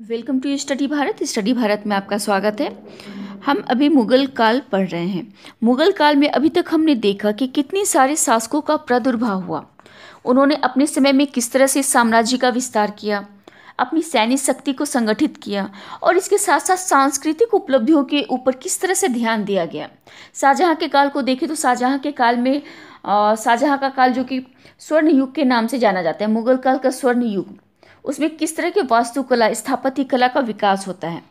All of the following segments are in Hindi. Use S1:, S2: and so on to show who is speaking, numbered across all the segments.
S1: Welcome to study Bharat study Bharat में आपका स्वागत है। हम अभी मुगल काल पढ़ रहे हैं। मुगल काल में अभी तक हमने देखा कि कितने सारे शासकों का प्रादुर्भाव हुआ। उन्होंने अपने समय में किस तरह से साम्राज्य का विस्तार किया, अपनी सैन्य शक्ति को संगठित किया और इसके साथ साथ सांस्कृतिक उपलब्धियों के ऊपर किस तरह से ध्यान दिया गया। शाहजहाँ के काल को देखें तो शाहजहाँ के काल में शाहजहाँ का काल जो कि स्वर्ण युग के नाम से जाना जाता है। मुगल काल का स्वर्ण युग उसमें किस तरह के वास्तुकला स्थापत्य कला का विकास होता है?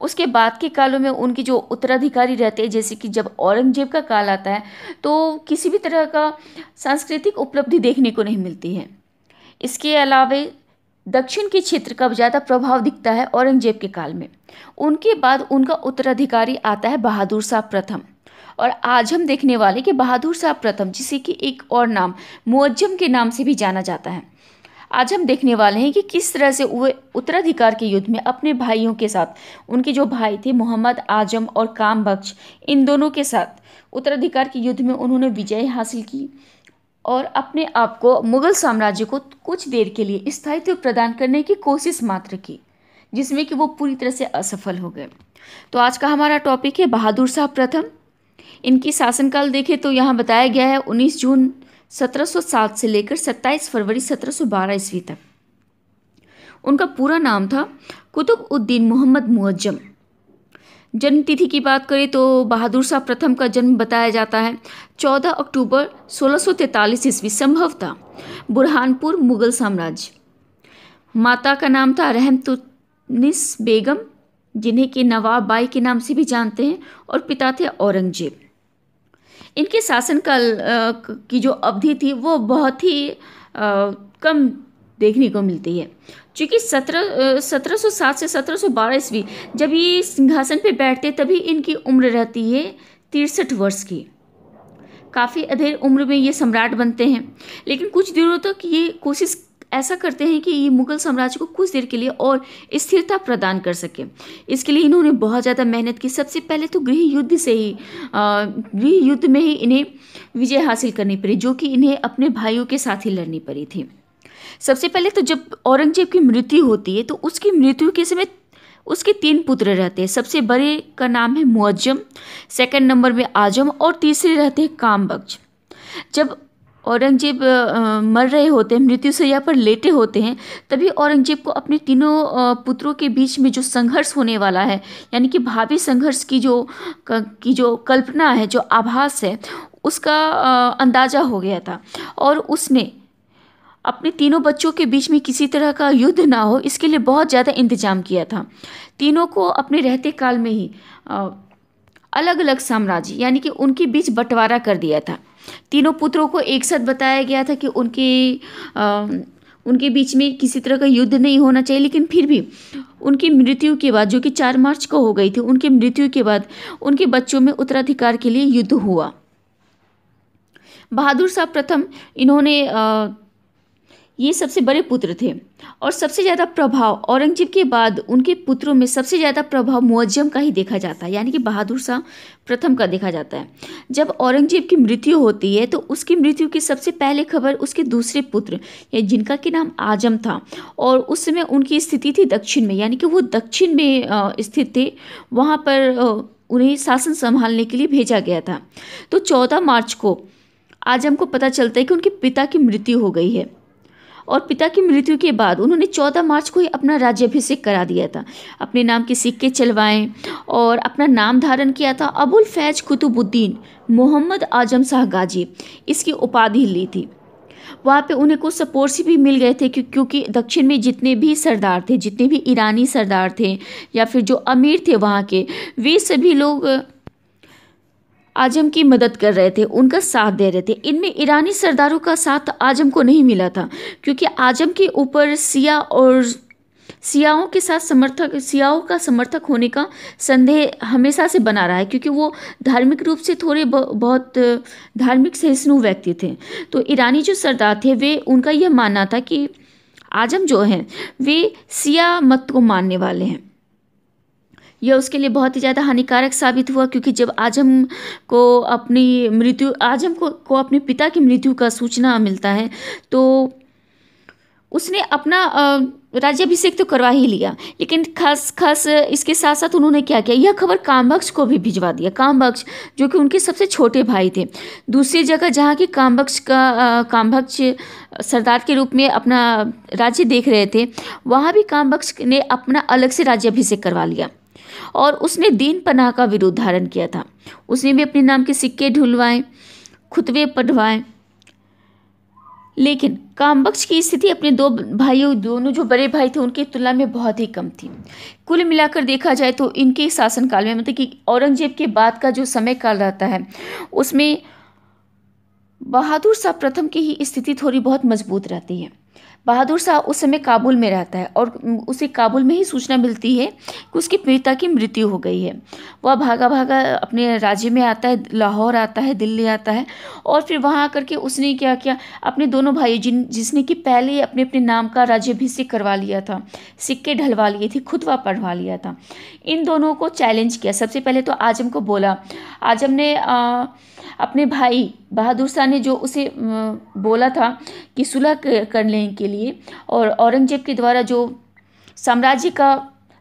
S1: उसके बाद के कालों में उनके जो उत्तराधिकारी रहते हैं, जैसे कि जब औरंगज़ेब का काल आता है तो किसी भी तरह का सांस्कृतिक उपलब्धि देखने को नहीं मिलती है। इसके अलावे दक्षिण के क्षेत्र का ज़्यादा प्रभाव दिखता है औरंगज़ेब के काल में। उनके बाद उनका उत्तराधिकारी आता है बहादुर शाह प्रथम। और आज हम देखने वाले कि बहादुर शाह प्रथम, जिसे कि एक और नाम, मुअज्जम के नाम से भी जाना जाता है। आज हम देखने वाले हैं कि किस तरह से वो उत्तराधिकार के युद्ध में अपने भाइयों के साथ, उनके जो भाई थे, मोहम्मद, आज़म और काम बख्श इन दोनों के साथ उत्तराधिकार के युद्ध में उन्होंने विजय हासिल की और अपने आप को मुगल साम्राज्य को कुछ देर के लिए स्थायित्व प्रदान करने की कोशिश मात्र की, जिसमें कि वो पूरी तरह से असफल हो गए। तो आज का हमारा टॉपिक है बहादुर शाह प्रथम। इनकी शासनकाल देखें तो यहाँ बताया गया है 19 जून 1707 से लेकर 27 फरवरी 1712 ईस्वी तक। उनका पूरा नाम था कुतुब उद्दीन मोहम्मद मुअज्जम। जन्म तिथि की बात करें तो बहादुर शाह प्रथम का जन्म बताया जाता है। 14 अक्टूबर 1643 ईस्वी संभवतः बुरहानपुर मुगल साम्राज्य। माता का नाम था रहमतुनिस बेगम, जिन्हें कि नवाब बाई के नाम से भी जानते हैं और पिता थे औरंगज़ेब। इनके शासनकाल की जो अवधि थी, वो बहुत ही कम देखने को मिलती है। चूँकि सत्रह सत्रह सौ सात से सत्रह सौ बारह ईस्वी, जब ये सिंहासन पे बैठते, तभी इनकी उम्र रहती है तिरसठ वर्ष की। काफ़ी अधेर उम्र में ये सम्राट बनते हैं। लेकिन कुछ दिनों तक ये कोशिश ऐसा करते हैं कि ये मुगल साम्राज्य को कुछ देर के लिए और स्थिरता प्रदान कर सके। इसके लिए इन्होंने बहुत ज़्यादा मेहनत की। सबसे पहले तो गृह युद्ध से ही गृह युद्ध में ही इन्हें विजय हासिल करनी पड़ी, जो कि इन्हें अपने भाइयों के साथ ही लड़नी पड़ी थी। सबसे पहले तो जब औरंगज़ेब की मृत्यु होती है तो उसकी मृत्यु के समय उसके तीन पुत्र रहते हैं। सबसे बड़े का नाम है मुअज्जम सेकंड नंबर में आज़म और तीसरे रहते हैं कामबख्श। जब औरंगज़ेब मर रहे होते हैं, मृत्यु सैया पर लेटे होते हैं, तभी औरंगज़ेब को अपने तीनों पुत्रों के बीच में जो संघर्ष होने वाला है, यानी कि भावी संघर्ष की जो की जो कल्पना है, जो आभास है, उसका अंदाज़ा हो गया था। और उसने अपने तीनों बच्चों के बीच में किसी तरह का युद्ध ना हो, इसके लिए बहुत ज़्यादा इंतज़ाम किया था। तीनों को अपने रहते काल में ही अलग अलग साम्राज्य यानी कि उनके बीच बंटवारा कर दिया था। तीनों पुत्रों को एक साथ बताया गया था कि उनके आ, उनके बीच में किसी तरह का युद्ध नहीं होना चाहिए लेकिन फिर भी उनकी मृत्यु के बाद जो कि चार मार्च को हो गई थी उनकी मृत्यु के बाद उनके बच्चों में उत्तराधिकार के लिए युद्ध हुआ। बहादुर साहब प्रथम इन्होंने आ, ये सबसे बड़े पुत्र थे। और सबसे ज़्यादा प्रभाव औरंगज़ेब के बाद उनके पुत्रों में सबसे ज़्यादा प्रभाव मुअज्जम का ही देखा जाता है। यानी कि बहादुर शाह प्रथम का देखा जाता है। जब औरंगज़ेब की मृत्यु होती है तो उसकी मृत्यु की सबसे पहले खबर उसके दूसरे पुत्र जिनका कि नाम आज़म था। और उस समय उनकी स्थिति थी दक्षिण में। यानी कि वो दक्षिण में स्थित थे। वहाँ पर उन्हें शासन संभालने के लिए भेजा गया था। तो चौदह मार्च को आज़म को पता चलता है कि उनके पिता की मृत्यु हो गई है। और पिता की मृत्यु के बाद उन्होंने 14 मार्च को ही अपना राज्याभिषेक करा दिया था। अपने नाम के सिक्के चलवाएँ और अपना नाम धारण किया था अबुल फैज कुतुबुद्दीन मोहम्मद आज़म शाह गाजी। इसकी उपाधि ली थी। वहाँ पे उन्हें कुछ सपोर्ट्स भी मिल गए थे क्योंकि दक्षिण में जितने भी सरदार थे, जितने भी ईरानी सरदार थे या फिर जो अमीर थे वहाँ के, वे सभी लोग आज़म की मदद कर रहे थे, उनका साथ दे रहे थे। इनमें ईरानी सरदारों का साथ आज़म को नहीं मिला था, क्योंकि आज़म के ऊपर सिया और सियाओं के साथ समर्थक, सियाओं का समर्थक होने का संदेह हमेशा से बना रहा है, क्योंकि वो धार्मिक रूप से थोड़े बहुत धार्मिक सहिष्णु व्यक्ति थे। तो ईरानी जो सरदार थे, वे, उनका यह मानना था कि आज़म जो हैं, वे सिया मत को मानने वाले हैं। यह उसके लिए बहुत ही ज़्यादा हानिकारक साबित हुआ क्योंकि जब आज़म को अपनी मृत्यु आज़म को को अपने पिता की मृत्यु का सूचना मिलता है तो उसने अपना राज्याभिषेक तो करवा ही लिया, लेकिन खास खास इसके साथ साथ उन्होंने क्या किया? यह खबर कामबख्श को भी भिजवा दिया। कामबख्श, जो कि उनके सबसे छोटे भाई थे। दूसरी जगह जहाँ की कामबख्श का कामबख्श सरदार के रूप में अपना राज्य देख रहे थे, वहाँ भी कामबख्श ने अपना अलग से राज्याभिषेक करवा लिया। और उसने दीन पनाह का विरोध धारण किया था। उसने भी अपने नाम के सिक्के ढुलवाए खुतवे पढ़वाए। लेकिन कामबख्श की स्थिति अपने दो भाइयों, दोनों जो बड़े भाई थे, उनकी तुलना में बहुत ही कम थी। कुल मिलाकर देखा जाए तो इनके शासनकाल में मतलब कि औरंगज़ेब के बाद का जो समय काल रहता है, उसमें बहादुर शाह प्रथम की ही स्थिति थोड़ी बहुत मज़बूत रहती है। बहादुर शाह उस समय काबुल में रहता है और उसे काबुल में ही सूचना मिलती है कि उसके पिता की मृत्यु हो गई है। वह भागा भागा अपने राज्य में आता है लाहौर आता है दिल्ली आता है और फिर वहाँ आकर के उसने क्या किया? अपने दोनों भाई जिन जिसने कि पहले ही अपने अपने नाम का राज्यभिषेक करवा लिया था सिक्के ढलवा लिए थे खुदवा पढ़वा लिया था। इन दोनों को चैलेंज किया। सबसे पहले तो आज़म को बोला आज़म ने आ, अपने भाई बहादुर शाह ने जो उसे बोला था कि सुलह करने के लिए, और औरंगज़ेब के द्वारा जो साम्राज्य का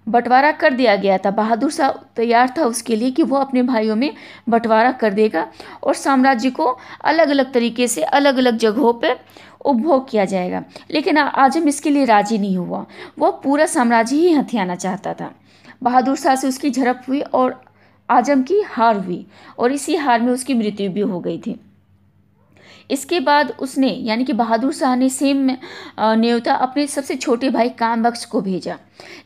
S1: बंटवारा कर दिया गया था, बहादुर शाह तैयार था उसके लिए कि वो अपने भाइयों में बंटवारा कर देगा और साम्राज्य को अलग अलग तरीके से अलग अलग जगहों पर उपभोग किया जाएगा। लेकिन आज़म इसके लिए राज़ी नहीं हुआ। वह पूरा साम्राज्य ही हथियाना चाहता था। बहादुर शाह से उसकी झड़प हुई और आज़म की हार हुई और इसी हार में उसकी मृत्यु भी हो गई थी। इसके बाद उसने, यानी कि बहादुर शाह ने सेम न्योता अपने सबसे छोटे भाई कामबख्श को भेजा।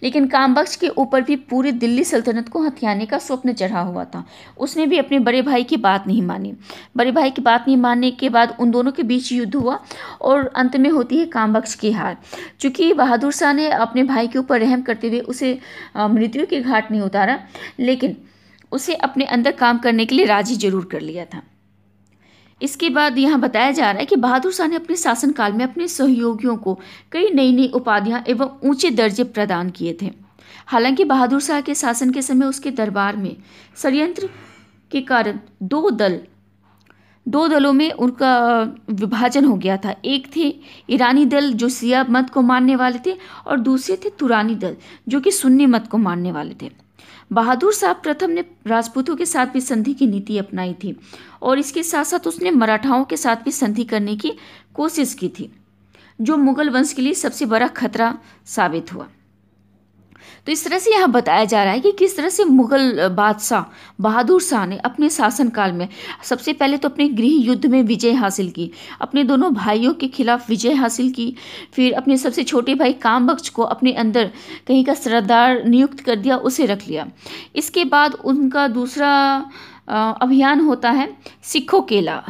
S1: लेकिन कामबख्श के ऊपर भी पूरी दिल्ली सल्तनत को हथियाने का स्वप्न चढ़ा हुआ था। उसने भी अपने बड़े भाई की बात नहीं मानी। बड़े भाई की बात नहीं मानने के बाद उन दोनों के बीच युद्ध हुआ और अंत में होती है कामबख्श की हार। चूँकि बहादुर शाह ने अपने भाई के ऊपर रहम करते हुए उसे मृत्यु के घाट नहीं उतारा, लेकिन उसे अपने अंदर काम करने के लिए राज़ी ज़रूर कर लिया था। इसके बाद यहाँ बताया जा रहा है कि बहादुर शाह ने अपने शासनकाल में अपने सहयोगियों को कई नई नई उपाधियाँ एवं ऊँचे दर्जे प्रदान किए थे। हालाँकि बहादुर शाह के शासन के समय उसके दरबार में षडयंत्र के कारण दो दल, दो दलों में उनका विभाजन हो गया था। एक थे ईरानी दल, जो सिया मत को मानने वाले थे, और दूसरे थे तुरानी दल, जो कि सुन्नी मत को मानने वाले थे। बहादुर साहब प्रथम ने राजपूतों के साथ भी संधि की नीति अपनाई थी और इसके साथ साथ उसने मराठाओं के साथ भी संधि करने की कोशिश की थी, जो मुगल वंश के लिए सबसे बड़ा खतरा साबित हुआ। तो इस तरह से यहाँ बताया जा रहा है कि किस तरह से मुगल बादशाह बहादुर शाह ने अपने शासनकाल में सबसे पहले तो अपने गृह युद्ध में विजय हासिल की, अपने दोनों भाइयों के खिलाफ विजय हासिल की, फिर अपने सबसे छोटे भाई कामबख्श को अपने अंदर कहीं का सरदार नियुक्त कर दिया, उसे रख लिया। इसके बाद उनका दूसरा अभियान होता है सिखों के ला,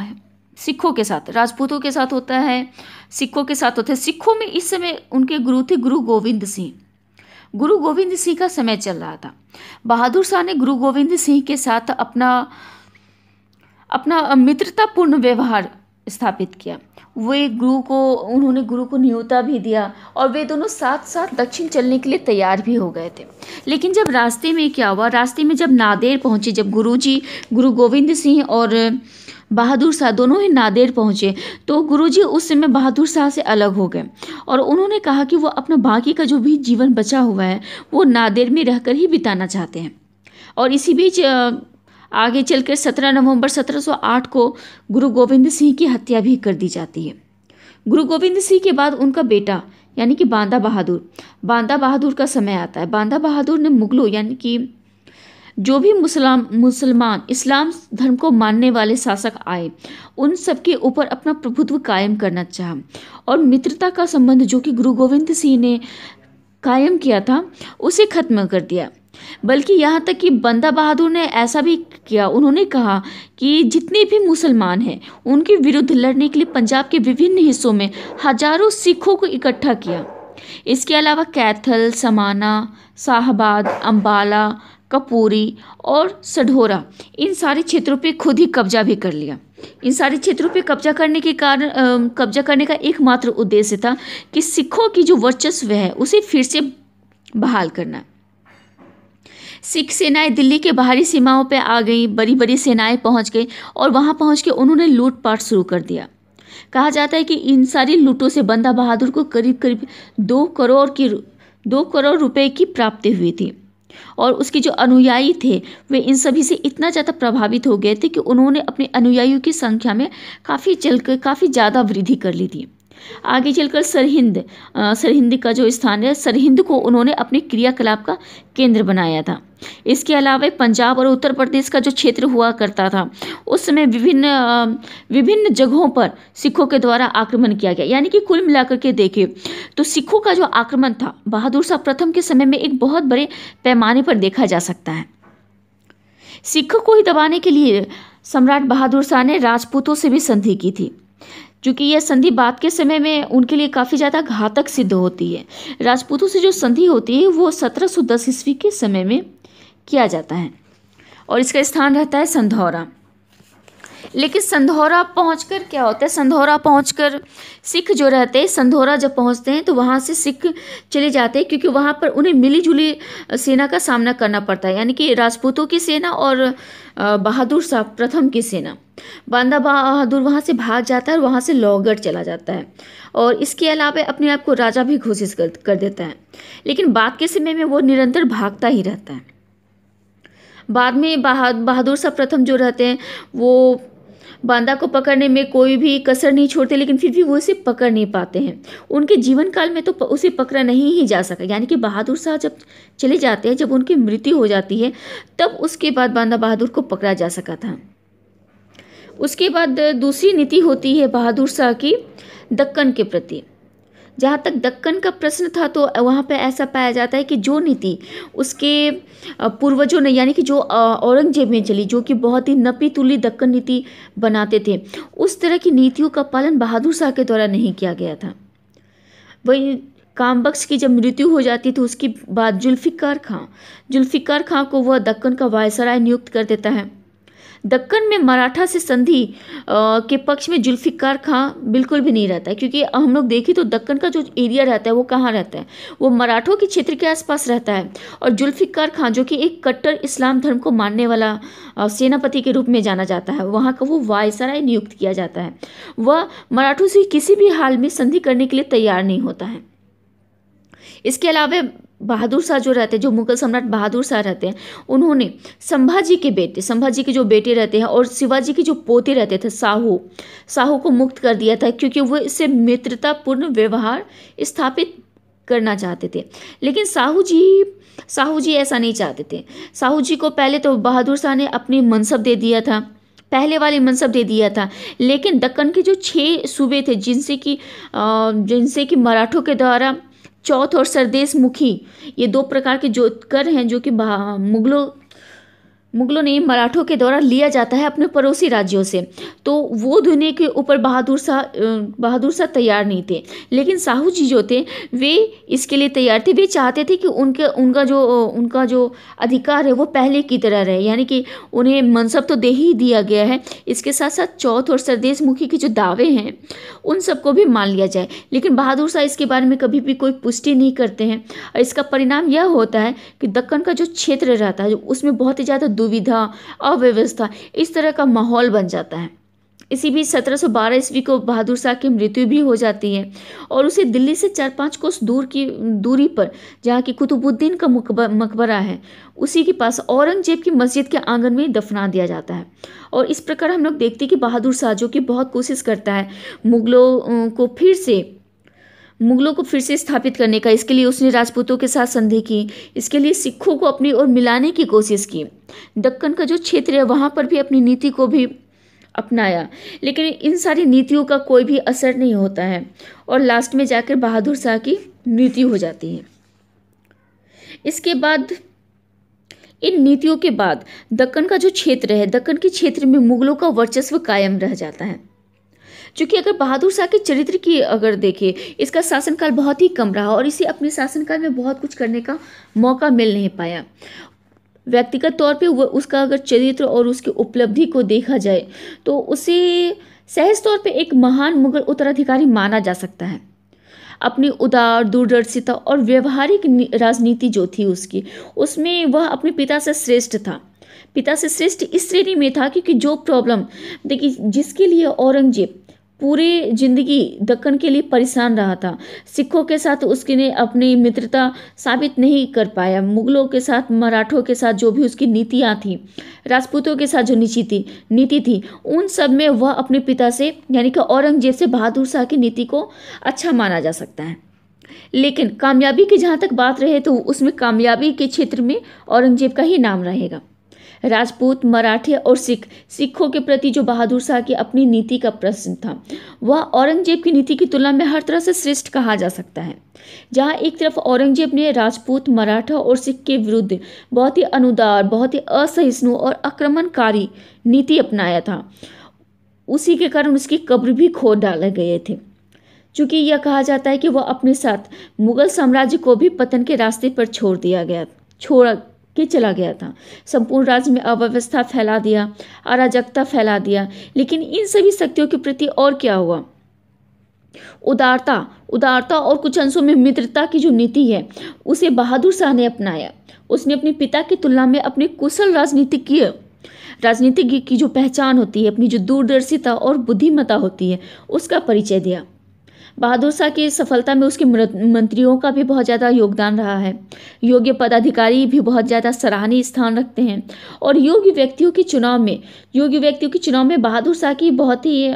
S1: सिखों के साथ, राजपूतों के साथ होता है, सिखों के साथ होता है। सिखों में इस समय उनके गुरु थे गुरु गोविंद सिंह। गुरु गोविंद सिंह का समय चल रहा था। बहादुर शाह ने गुरु गोविंद सिंह के साथ अपना अपना मित्रतापूर्ण व्यवहार स्थापित किया। वे गुरु को, उन्होंने गुरु को न्योता भी दिया और वे दोनों साथ साथ दक्षिण चलने के लिए तैयार भी हो गए थे। लेकिन जब रास्ते में क्या हुआ, रास्ते में जब नादेर पहुँचे, जब गुरुजी, गुरु गोविंद सिंह और बहादुर शाह दोनों ही नादेर पहुँचे। तो गुरुजी उस समय बहादुर शाह से अलग हो गए और उन्होंने कहा कि वो अपना बाकी का जो भी जीवन बचा हुआ है, वो नादेर में रहकर ही बिताना चाहते हैं। और इसी बीच आगे चलकर सत्रह नवंबर 1708 को गुरु गोविंद सिंह की हत्या भी कर दी जाती है। गुरु गोविंद सिंह के बाद उनका बेटा, यानी कि बांदा बहादुर बांदा बहादुर का समय आता है। बांदा बहादुर ने मुगलों, यानी कि जो भी मुसलाम, मुसलमान इस्लाम धर्म को मानने वाले शासक आए, उन सबके ऊपर अपना प्रभुत्व कायम करना चाहा। और मित्रता का संबंध जो कि गुरु गोविंद सिंह ने कायम किया था, उसे खत्म कर दिया। बल्कि यहाँ तक कि बंदा बहादुर ने ऐसा भी किया, उन्होंने कहा कि जितने भी मुसलमान हैं, उनके विरुद्ध लड़ने के लिए पंजाब के विभिन्न हिस्सों में हज़ारों सिखों को इकट्ठा किया। इसके अलावा कैथल, समाना, शाहबाद अम्बाला कपूरी और सढोरा, इन सारे क्षेत्रों पे खुद ही कब्जा भी कर लिया। इन सारे क्षेत्रों पे कब्जा करने के कारण कब्जा करने का एकमात्र उद्देश्य था कि सिखों की जो वर्चस्व है, उसे फिर से बहाल करना। सिख सेनाएँ दिल्ली के बाहरी सीमाओं पर आ गई बड़ी बड़ी सेनाएँ पहुँच गई और वहाँ पहुँच के उन्होंने लूटपाट शुरू कर दिया। कहा जाता है कि इन सारी लूटों से बंदा बहादुर को करीब करीब दो करोड़ की दो करोड़ रुपए की प्राप्ति हुई थी। और उसके जो अनुयायी थे, वे इन सभी से इतना ज़्यादा प्रभावित हो गए थे कि उन्होंने अपने अनुयायियों की संख्या में काफ़ी चल काफ़ी ज़्यादा वृद्धि कर ली थी। आगे चलकर सरहिंद सरहिंद का जो स्थान है, सरहिंद को उन्होंने अपने क्रियाकलाप का केंद्र बनाया था। इसके अलावा पंजाब और उत्तर प्रदेश का जो क्षेत्र हुआ करता था, उस समय विभिन्न विभिन्न जगहों पर सिखों के द्वारा आक्रमण किया गया। यानी कि कुल मिलाकर के देखें तो सिखों का जो आक्रमण था, बहादुर शाह प्रथम के समय में एक बहुत बड़े पैमाने पर देखा जा सकता है। सिखों को ही दबाने के लिए सम्राट बहादुर शाह ने राजपूतों से भी संधि की थी, क्योंकि यह संधि बाद के समय में उनके लिए काफ़ी ज़्यादा घातक सिद्ध होती है। राजपूतों से जो संधि होती है, वो सत्रह सौ दस ईस्वी के समय में किया जाता है। और इसका स्थान रहता है संधौरा। लेकिन संधौरा पहुंचकर क्या होता है? संधौरा पहुंचकर सिख जो रहते हैं संधौरा जब पहुँचते हैं तो वहाँ से सिख चले जाते हैं क्योंकि वहाँ पर उन्हें मिली जुली सेना का सामना करना पड़ता है। यानी कि राजपूतों की सेना और बहादुर शाह प्रथम की सेना। बांदा बहादुर वहाँ से भाग जाता है और वहाँ से लौगढ़ चला जाता है। और इसके अलावा अपने आप को राजा भी घोषित कर, कर देता है। लेकिन बाद के समय में वो निरंतर भागता ही रहता है। बाद में बहादुर शाह प्रथम जो रहते हैं, वो बांदा को पकड़ने में कोई भी कसर नहीं छोड़ते, लेकिन फिर भी वो उसे पकड़ नहीं पाते हैं। उनके जीवन काल में तो उसे पकड़ा नहीं ही जा सका। यानी कि बहादुर शाह जब चले जाते हैं, जब उनकी मृत्यु हो जाती है, तब उसके बाद बांदा बहादुर को पकड़ा जा सका था। उसके बाद दूसरी नीति होती है बहादुर शाह की दक्कन के प्रति। जहाँ तक दक्कन का प्रश्न था तो वहाँ पे ऐसा पाया जाता है कि जो नीति उसके पूर्वजों ने, यानी कि जो औरंगज़ेब में चली, जो कि बहुत ही नपी तुली दक्कन नीति बनाते थे, उस तरह की नीतियों का पालन बहादुर शाह के द्वारा नहीं किया गया था। वही कामबख्श की जब मृत्यु हो जाती तो उसके बाद जुल्फ़िकार खां जुल्फ़िकार खां को वह दक्कन का वायसराय नियुक्त कर देता है। दक्कन में मराठा से संधि के पक्ष में जुल्फ़िकार खां बिल्कुल भी नहीं रहता है, क्योंकि हम लोग देखें तो दक्कन का जो एरिया रहता है, वो कहाँ रहता है? वो मराठों के क्षेत्र के आसपास रहता है और जुल्फ़िकार खां, जो कि एक कट्टर इस्लाम धर्म को मानने वाला सेनापति के रूप में जाना जाता है, वहाँ का वो वायसराय नियुक्त किया जाता है। वह मराठों से किसी भी हाल में संधि करने के लिए तैयार नहीं होता है। इसके अलावा बहादुर शाह जो रहते हैं, जो मुगल सम्राट बहादुर शाह रहते हैं, उन्होंने संभाजी के बेटे, संभाजी के जो बेटे रहते हैं और शिवाजी के जो पोते रहते थे, साहू साहू को मुक्त कर दिया था क्योंकि वो इससे मित्रतापूर्ण व्यवहार स्थापित करना चाहते थे। लेकिन साहू जी साहू जी ऐसा नहीं चाहते थे। साहू जी को पहले तो बहादुर शाह ने अपनी मनसब दे दिया था, पहले वाले मनसब दे दिया था, लेकिन दक्कन के जो छः सूबे थे, जिनसे कि जिनसे कि मराठों के द्वारा चौथ और सरदेश मुखी। ये दो प्रकार के जोतकर हैं जो कि मुगलों मुगलों ने मराठों के द्वारा लिया जाता है अपने पड़ोसी राज्यों से। तो वो दुनिया के ऊपर बहादुर शाह बहादुर शाह तैयार नहीं थे। लेकिन साहू जी जो थे, वे इसके लिए तैयार थे। वे चाहते थे कि उनके, उनका जो उनका जो अधिकार है वो पहले की तरह रहे। यानी कि उन्हें मनसब तो दे ही दिया गया है। इसके साथ साथ चौथ और सरदेश मुखी के जो दावे हैं, उन सबको भी मान लिया जाए। लेकिन बहादुर शाह इसके बारे में कभी भी कोई पुष्टि नहीं करते हैं। और इसका परिणाम यह होता है कि दक्कन का जो क्षेत्र रहता है उसमें बहुत ही ज़्यादा दुविधा अव्यवस्था, इस तरह का माहौल बन जाता है। इसी बीच सत्रह सौ बारह ईस्वी को बहादुर शाह की मृत्यु भी हो जाती है और उसे दिल्ली से चार पाँच कोस दूर की, दूरी पर, जहाँ की कुतुबुद्दीन का मकबरा है, उसी के पास औरंगज़ेब की मस्जिद के आँगन में दफना दिया जाता है। और इस प्रकार हम लोग देखते हैं कि बहादुर शाह जो कि बहुत कोशिश करता है, मुगलों को फिर से मुगलों को फिर से स्थापित करने का इसके लिए उसने राजपूतों के साथ संधि की, इसके लिए सिखों को अपनी ओर मिलाने की कोशिश की। दक्कन का जो क्षेत्र है, वहाँ पर भी अपनी नीति को भी अपनाया। लेकिन इन सारी नीतियों का कोई भी असर नहीं होता है और लास्ट में जाकर बहादुर शाह की मृत्यु हो जाती है। इसके बाद, इन नीतियों के बाद दक्कन का जो क्षेत्र है, दक्कन के क्षेत्र में मुगलों का वर्चस्व कायम रह जाता है। क्योंकि अगर बहादुर शाह के चरित्र की अगर देखें, इसका शासनकाल बहुत ही कम रहा और इसे अपने शासनकाल में बहुत कुछ करने का मौका मिल नहीं पाया। व्यक्तिगत तौर पे वो उसका अगर चरित्र और उसकी उपलब्धि को देखा जाए तो उसे सहज तौर पे एक महान मुगल उत्तराधिकारी माना जा सकता है। अपनी उदार, दूरदर्शिता और व्यवहारिक राजनीति जो थी उसकी, उसमें वह अपने पिता से श्रेष्ठ था। पिता से श्रेष्ठ इस श्रेणी में था क्योंकि जो प्रॉब्लम देखिए, जिसके लिए औरंगज़ेब पूरी ज़िंदगी दक्कन के लिए परेशान रहा था। सिखों के साथ उसके ने अपनी मित्रता साबित नहीं कर पाया। मुगलों के साथ, मराठों के साथ जो भी उसकी नीतियाँ थी, राजपूतों के साथ जो नीति थी नीति थी, उन सब में वह अपने पिता से, यानी कि औरंगज़ेब से बहादुर शाह की नीति को अच्छा माना जा सकता है। लेकिन कामयाबी की जहाँ तक बात रहे तो उसमें कामयाबी के क्षेत्र में औरंगज़ेब का ही नाम रहेगा। राजपूत, मराठे और सिख, सिखों के प्रति जो बहादुर शाह की अपनी नीति का प्रश्न था, वह औरंगज़ेब की नीति की तुलना में हर तरह से श्रेष्ठ कहा जा सकता है। जहाँ एक तरफ़ औरंगज़ेब ने राजपूत, मराठा और सिख के विरुद्ध बहुत ही अनुदार, बहुत ही असहिष्णु और आक्रमणकारी नीति अपनाया था, उसी के कारण उसकी कब्र भी खोद डाले गए थे। चूँकि यह कहा जाता है कि वह अपने साथ मुगल साम्राज्य को भी पतन के रास्ते पर छोड़ दिया गया, छोड़ के चला गया था। संपूर्ण राज्य में अव्यवस्था फैला दिया, अराजकता फैला दिया, लेकिन इन सभी शक्तियों के प्रति और क्या हुआ? उदारता उदारता और कुछ अंशों में मित्रता की जो नीति है, उसे बहादुर शाह ने अपनाया। उसने अपने पिता की तुलना में अपने कुशल राजनीतिज्ञ राजनीतिज्ञ की जो पहचान होती है, अपनी जो दूरदर्शिता और बुद्धिमता होती है, उसका परिचय दिया। बहादुर शाह की सफलता में उसके मंत्रियों का भी बहुत ज़्यादा योगदान रहा है। योग्य पदाधिकारी भी बहुत ज़्यादा सराहनीय स्थान रखते हैं। और योग्य व्यक्तियों के चुनाव में योग्य व्यक्तियों के चुनाव में बहादुर शाह की बहुत ही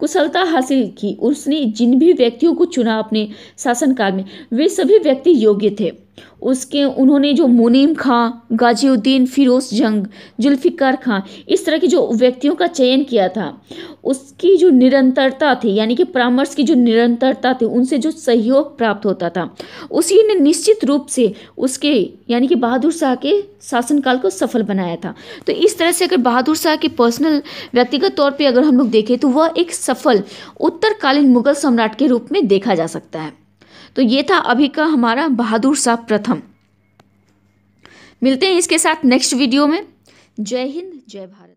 S1: कुशलता हासिल की। उसने जिन भी व्यक्तियों को चुना अपने शासनकाल में, वे सभी व्यक्ति योग्य थे। उसके उन्होंने जो मुनीम खां, गाजीउद्दीन फिरोज जंग, जुल्फ़िकार खां, इस तरह के जो व्यक्तियों का चयन किया था, उसकी जो निरंतरता थी, यानी कि परामर्श की जो निरंतरता थी, उनसे जो सहयोग प्राप्त होता था, उसी ने निश्चित रूप से उसके, यानी कि बहादुर शाह के शासनकाल को सफल बनाया था। तो इस तरह से अगर बहादुर शाह के पर्सनल व्यक्तिगत तौर पर अगर हम लोग देखें तो वह एक सफल, उत्तरकालीन मुगल सम्राट के रूप में देखा जा सकता है। तो ये था अभी का हमारा बहादुर शाह प्रथम। मिलते हैं इसके साथ नेक्स्ट वीडियो में। जय हिंद, जय भारत।